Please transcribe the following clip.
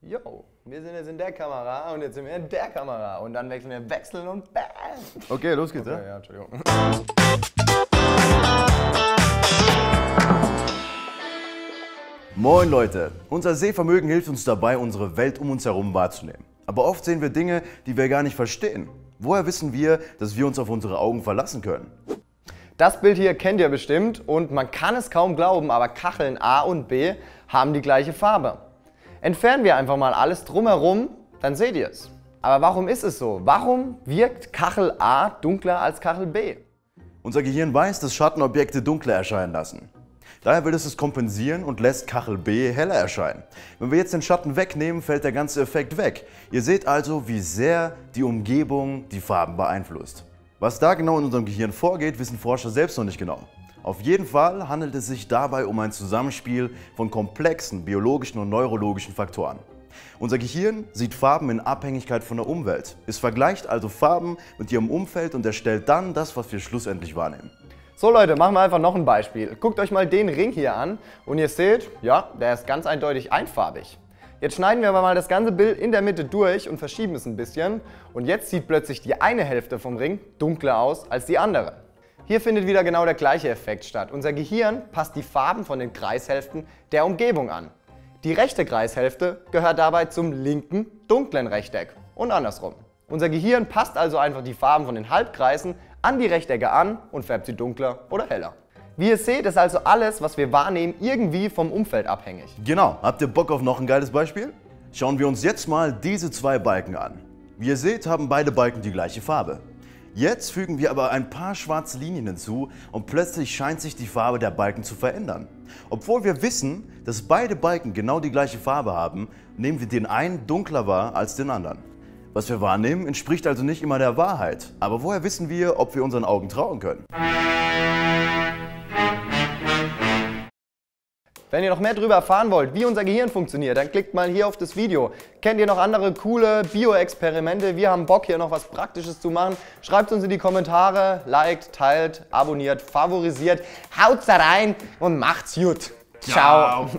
Yo, wir sind jetzt in der Kamera und jetzt sind wir in der Kamera. Und dann wechseln wir, wechseln und bam. Okay, los geht's, Ja, ja? ja, Entschuldigung. Moin Leute, unser Sehvermögen hilft uns dabei, unsere Welt um uns herum wahrzunehmen. Aber oft sehen wir Dinge, die wir gar nicht verstehen. Woher wissen wir, dass wir uns auf unsere Augen verlassen können? Das Bild hier kennt ihr bestimmt und man kann es kaum glauben, aber Kacheln A und B haben die gleiche Farbe. Entfernen wir einfach mal alles drumherum, dann seht ihr es. Aber warum ist es so? Warum wirkt Kachel A dunkler als Kachel B? Unser Gehirn weiß, dass Schattenobjekte dunkler erscheinen lassen. Daher will es es kompensieren und lässt Kachel B heller erscheinen. Wenn wir jetzt den Schatten wegnehmen, fällt der ganze Effekt weg. Ihr seht also, wie sehr die Umgebung die Farben beeinflusst. Was da genau in unserem Gehirn vorgeht, wissen Forscher selbst noch nicht genau. Auf jeden Fall handelt es sich dabei um ein Zusammenspiel von komplexen biologischen und neurologischen Faktoren. Unser Gehirn sieht Farben in Abhängigkeit von der Umwelt. Es vergleicht also Farben mit ihrem Umfeld und erstellt dann das, was wir schlussendlich wahrnehmen. So Leute, machen wir einfach noch ein Beispiel. Guckt euch mal den Ring hier an und ihr seht, ja, der ist ganz eindeutig einfarbig. Jetzt schneiden wir aber mal das ganze Bild in der Mitte durch und verschieben es ein bisschen. Und jetzt sieht plötzlich die eine Hälfte vom Ring dunkler aus als die andere. Hier findet wieder genau der gleiche Effekt statt. Unser Gehirn passt die Farben von den Kreishälften der Umgebung an. Die rechte Kreishälfte gehört dabei zum linken, dunklen Rechteck und andersrum. Unser Gehirn passt also einfach die Farben von den Halbkreisen an die Rechtecke an und färbt sie dunkler oder heller. Wie ihr seht, ist also alles, was wir wahrnehmen, irgendwie vom Umfeld abhängig. Genau, habt ihr Bock auf noch ein geiles Beispiel? Schauen wir uns jetzt mal diese zwei Balken an. Wie ihr seht, haben beide Balken die gleiche Farbe. Jetzt fügen wir aber ein paar schwarze Linien hinzu und plötzlich scheint sich die Farbe der Balken zu verändern. Obwohl wir wissen, dass beide Balken genau die gleiche Farbe haben, nehmen wir den einen dunkler wahr als den anderen. Was wir wahrnehmen, entspricht also nicht immer der Wahrheit. Aber woher wissen wir, ob wir unseren Augen trauen können? Wenn ihr noch mehr darüber erfahren wollt, wie unser Gehirn funktioniert, dann klickt mal hier auf das Video. Kennt ihr noch andere coole Bio-Experimente? Wir haben Bock, hier noch was Praktisches zu machen. Schreibt uns in die Kommentare, liked, teilt, abonniert, favorisiert. Haut's da rein und macht's gut. Ciao.